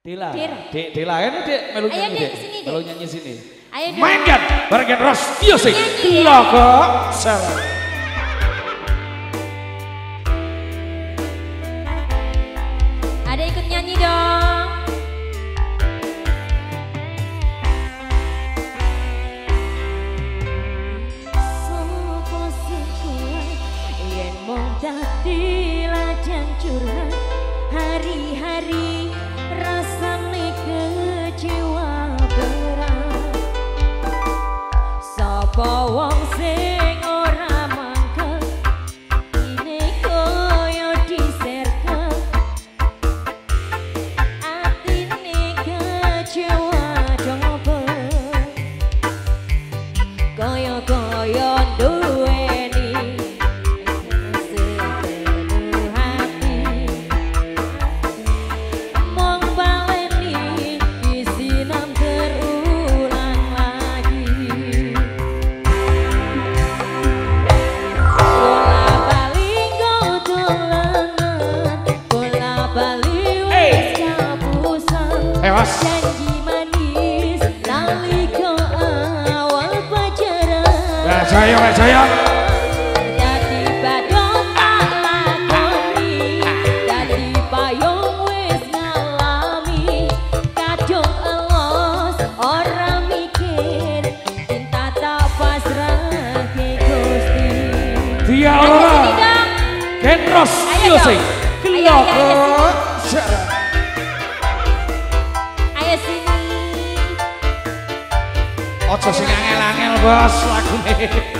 Dila. Dek, Dila ini Dek melu nyanyi Dek. Melu nyanyi sini. Ayo Dek. Mainkan barengan Ros iya, Music. Iya, kok Sel. Ada ikut nyanyi dong. Jaya Lek Jaya. Dia Aurora. Kenros Music Keloko Syarah Aja sing angel-angel, Bos, lagune.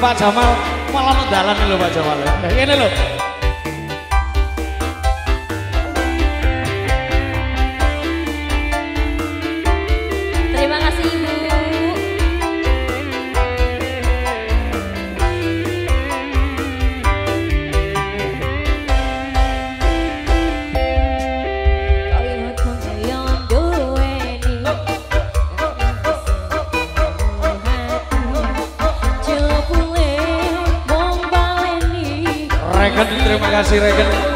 Pak Jamal malah lo dalan lho Pak Jamal. Nah, ini lho, Regen, terima kasih Regen.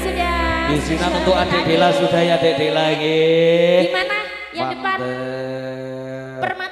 sudah. Izinan untuk adik Dela sudah ya adik Dela ini. Gimana? Yang depan. Permata.